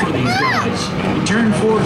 for these guys. Turn four.